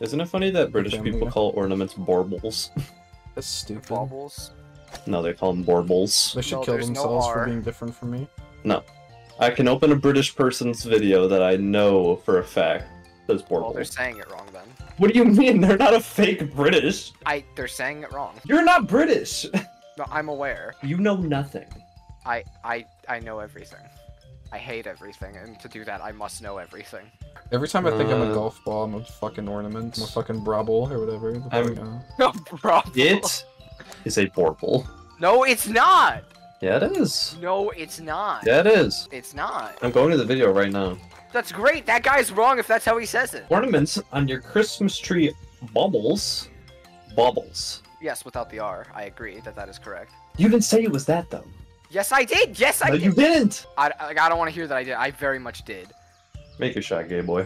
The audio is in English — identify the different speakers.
Speaker 1: Isn't it funny that British people
Speaker 2: guy.
Speaker 1: call ornaments baubles?
Speaker 2: That's stupid.
Speaker 3: Baubles.
Speaker 1: no, they call them baubles.
Speaker 2: They should
Speaker 3: No,
Speaker 2: kill
Speaker 3: there's no
Speaker 2: themselves for being different from me. No.
Speaker 1: I can open a British person's video that I know for a fact says
Speaker 3: Well,
Speaker 1: baubles.
Speaker 3: they're saying it wrong then.
Speaker 1: What do you mean? They're not a fake British.
Speaker 3: I. They're saying it wrong.
Speaker 1: You're not British.
Speaker 3: No, I'm aware.
Speaker 1: you know nothing.
Speaker 3: I. I. I know everything. I hate everything, and to do that, I must know everything.
Speaker 2: Every time I think I'm a
Speaker 1: Uh,
Speaker 2: golf ball, I'm a fucking ornament. I'm a fucking brabble or whatever.
Speaker 1: I'm-
Speaker 2: fuck, uh,
Speaker 3: No, bro.
Speaker 1: It is a bauble.
Speaker 3: No, it's not.
Speaker 1: Yeah, it is.
Speaker 3: No, it's not.
Speaker 1: Yeah, it is.
Speaker 3: It's not.
Speaker 1: I'm going to the video right now.
Speaker 3: That's great. That guy's wrong if that's how he says it.
Speaker 1: Ornaments on your Christmas tree bubbles. Bubbles.
Speaker 3: Yes, without the R. I agree that that is correct.
Speaker 1: You didn't say it was that though.
Speaker 3: Yes, I did. Yes, I
Speaker 1: no,
Speaker 3: did.
Speaker 1: you didn't.
Speaker 3: I, I, I don't want to hear that I did. I very much did.
Speaker 1: Make a shot, gay boy.